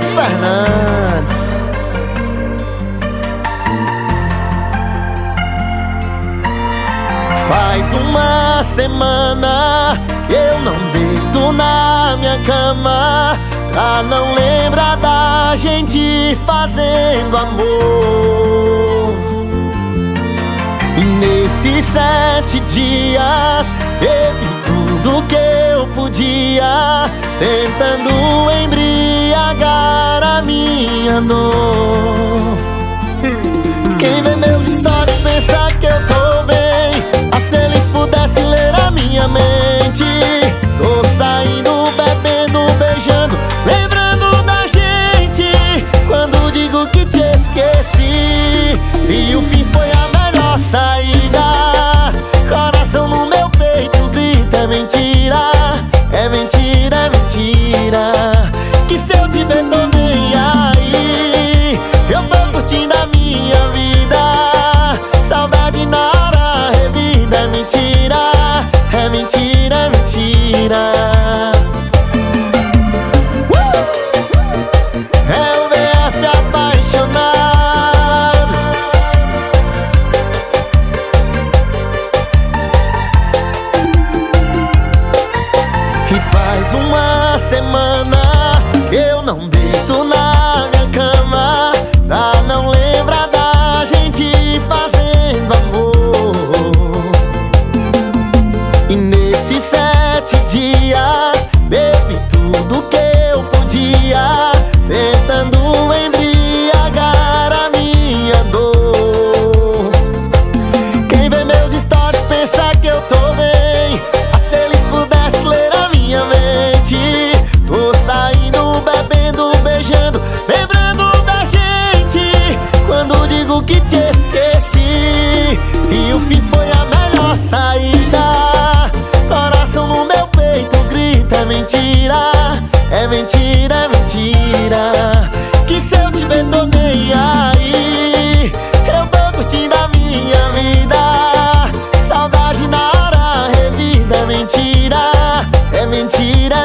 Fernandes. Faz uma semana que eu não deito na minha cama Pra não lembrar da gente fazendo amor E nesses sete dias bebi tudo que eu podia Tentando embriagar quem vê meus stories pensa que eu tô bem. Ah, se eles pudessem ler a minha mente Tô saindo, bebendo, beijando Lembrando da gente. Quando digo que te esqueci E o fim foi a melhor saída. Coração no meu peito grita É mentira, é mentira, é mentira. E faz uma semana que eu não deito na minha cama Pra não lembrar da gente fazendo amor. E nesses sete dias digo que te esqueci. E o fim foi a melhor saída. Coração no meu peito grita é mentira É mentira, é mentira. Que se eu te detonei aí Eu tô curtindo a minha vida. Saudade na hora revida É mentira, é mentira